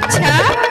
अच्छा?